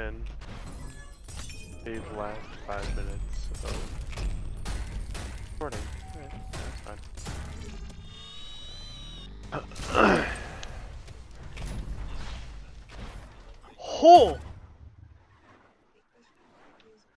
in. Save last five minutes of recording. Yeah, that's fine. Oh!